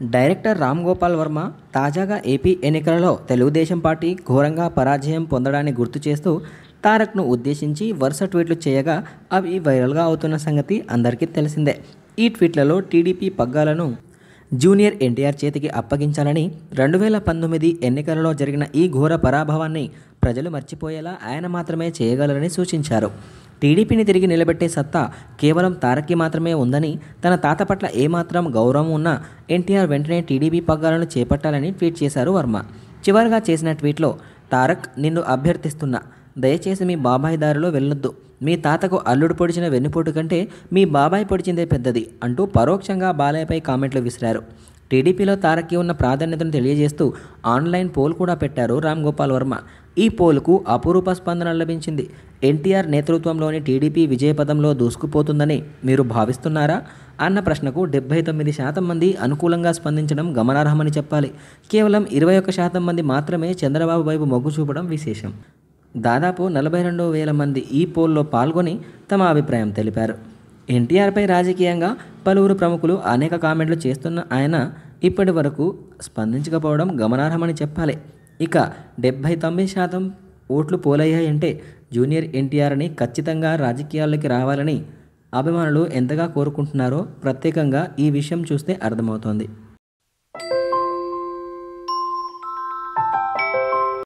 Director Ram Gopal Varma తాజాగా AP ఎన్నికలలో Telugu Desam party ఘోరంగా పరాజయం పొందడాన్ని గుర్తు చేస్తూ తారక్ను ఉద్దేశించి వరుస ట్వీట్లు చేయగా అవి వైరల్గా అవుతున్న సంగతి అందరికీ తెలిసిందే. ఈ ట్వీట్లలో టీడీపీ పగ్గాలను జూనియర్ ఎన్టీఆర్ చేతికి అప్పగించాలని రెండు వేల పంతొమ్మిది ఎన్నికలలో జరిగిన ఈ ఘోర పరాభవాన్ని ప్రజలు మర్చిపోయేలా ఆయన మాత్రమే చేయగలరని సూచించారు. టీడీపీని తిరిగి నిలబెట్టే సత్తా కేవలం తారక్కి మాత్రమే ఉందని తన తాత పట్ల ఏమాత్రం గౌరవం ఉన్నా ఎన్టీఆర్ వెంటనే టీడీపీ పగ్గాలను చేపట్టాలని ట్వీట్ చేశారు వర్మ. చివరిగా చేసిన ట్వీట్లో తారక్ నిన్ను అభ్యర్థిస్తున్నా. దయచేసి మీ బాబాయ్ దారిలో వెళ్ళొద్దు. మీ తాతకు అల్లుడు పొడిచిన వెన్నుపోటు కంటే మీ బాబాయ్ పొడిచిందే పెద్దది అంటూ పరోక్షంగా బాలయ్యపై కామెంట్లు విసిరారు. టీడీపీలో తారక్కి ఉన్న ప్రాధాన్యతను తెలియజేస్తూ ఆన్లైన్ పోల్ కూడా పెట్టారు రామ్ గోపాల్ వర్మ. ఈ పోల్కు అపురూప స్పందన లభించింది. ఎన్టీఆర్ నేతృత్వంలోని టీడీపీ విజయపథంలో దూసుకుపోతుందని మీరు భావిస్తున్నారా? అన్న ప్రశ్నకు డెబ్బై తొమ్మిది శాతం మంది అనుకూలంగా స్పందించడం గమనార్హమని చెప్పాలి. కేవలం ఇరవై ఒక్క శాతం మంది మాత్రమే చంద్రబాబు వైపు మొగ్గు చూపడం విశేషం. దాదాపు నలభై రెండు వేల మంది ఈ పోల్లో పాల్గొని తమ అభిప్రాయం తెలిపారు. ఎన్టీఆర్పై రాజకీయంగా పలువురు ప్రముఖులు అనేక కామెంట్లు చేస్తున్న ఆయన ఇప్పటి వరకు స్పందించకపోవడం గమనార్హమని చెప్పాలి. ఇక డెబ్భై తొమ్మిది శాతం ఓట్లు పోలయ్యాయంటే జూనియర్ ఎన్టీఆర్ని ఖచ్చితంగా రాజకీయాల్లోకి రావాలని అభిమానులు ఎంతగా కోరుకుంటున్నారో ప్రత్యేకంగా ఈ విషయం చూస్తే అర్థమవుతోంది.